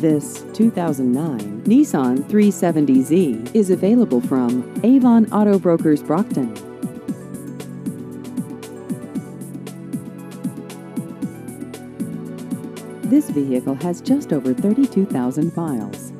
This 2009 Nissan 370Z is available from Avon Auto Brokers Brockton. This vehicle has just over 32,000 miles.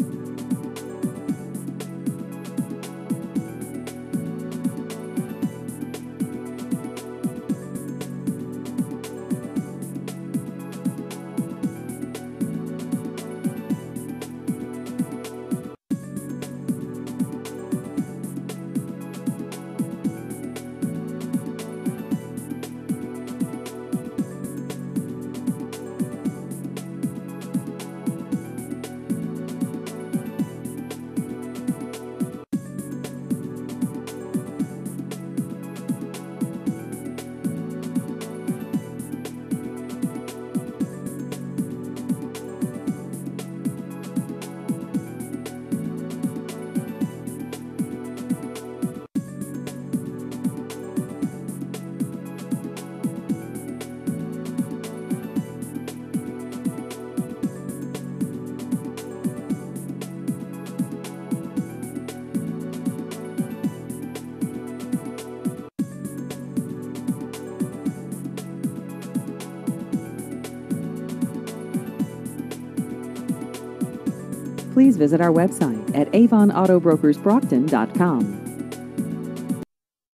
Please visit our website at avonautobrokersbrockton.com.